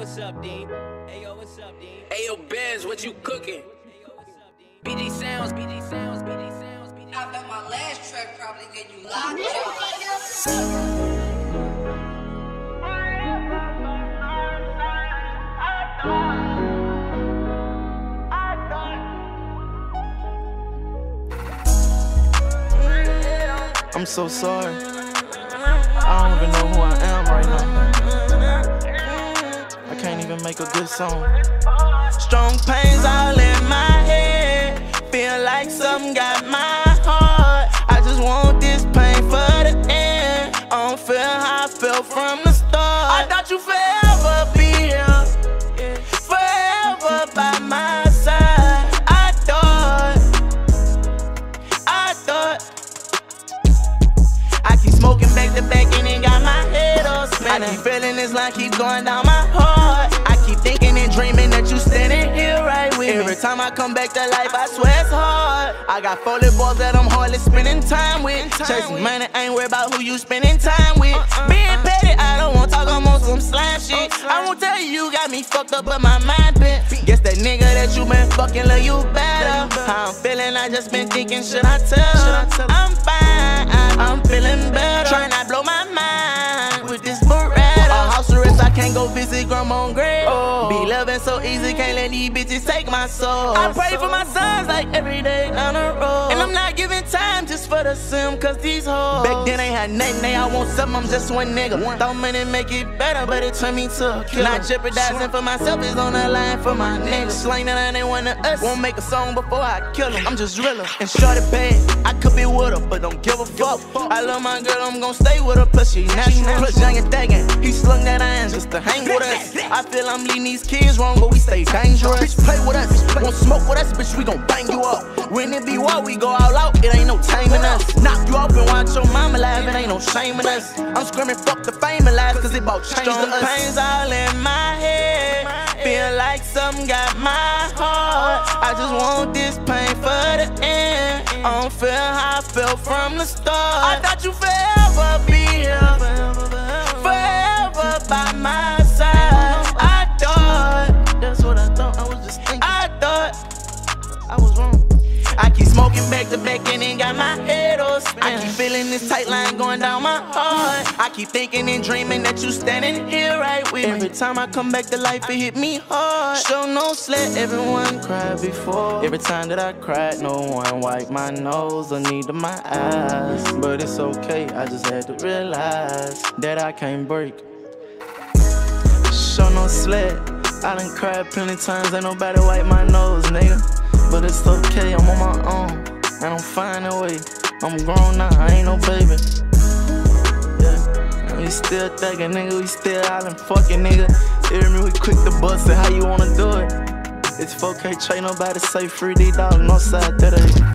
what's up, Dean? Hey, yo, what's up, Dean? Hey, yo, Bez, what you cooking? BG Sounds, BG Sounds, BG Sounds, BG I bet my last track probably get you locked up. I'm so sorry. I don't even know who I am right now. Even make a good song. Strong pains all in my head. Feel like something got my heart. I just want this pain for the end. I don't feel how I felt from the start. I thought you forever be here. Forever by my side. I thought. I thought. I keep smoking back to back and it got my head all spinning. I keep feeling this line keep going down my heart. Time I come back to life, I swear it's hard. I got four little balls that I'm hardly spending time with. Chasing money, ain't worried about who you spending time with. Being petty, I don't want to talk, I'm on some slime shit. I won't tell you you got me fucked up, but my mind bent. Guess that nigga that you been fucking love you better. How I'm feeling, I just been thinking, should I tell? I'm fine, I'm feeling better. Try not blow my mind with this Beretta. A house arrest, I can't go visit grandma on grave. Loving so easy, can't let these bitches take my soul. I pray for my sons like for the sim, cause these hoes. Back then ain't had nothing, they all want something, I'm just one nigga. Thought money make it better, but it turned me to a killer. Not jeopardizing for myself, is on the line for my niggas. Slang that ain't one of us. Won't make a song before I kill him. I'm just realer and shorty bad. I could be with her, but don't give a fuck. I love my girl, I'm gon' stay with her, plus she natural. Plus young and thuggin', he slung that iron just to hang with us. I feel I'm leading these kids wrong, but we stay dangerous. Bitch, play with us, won't smoke with us, bitch, we gon' bang you up. When it be war, we go out, it ain't no taming us. Knock you and watch your mama laugh, it ain't no shame in us. I'm screaming, fuck the fame and life, cause it bout change to us. pains all in my head. Feel like something got my heart. I just want this pain for the end. I don't feel how I felt from the start. I thought you forever be here. Forever by my side. I thought. That's what I thought. I was just thinking. I thought. I was wrong. Smoking back to back and it got my head all spin. I keep feeling this tight line going down my heart. I keep thinking and dreaming that you standing here right with me. Every time I come back to life, it hit me hard. Show no sweat, everyone cried before. Every time that I cried, no one wiped my nose or needed my eyes. But it's okay, I just had to realize that I can't break. Show no sweat. I done cried plenty times, ain't nobody wipe my nose, nigga. And I'm finding a way. I'm grown now, I ain't no baby. Yeah, and we still thuggin', nigga, we still island fucking, nigga. Hear me, we quick to bust it, how you wanna do it? It's 4K, trade nobody say free D dog, no side today.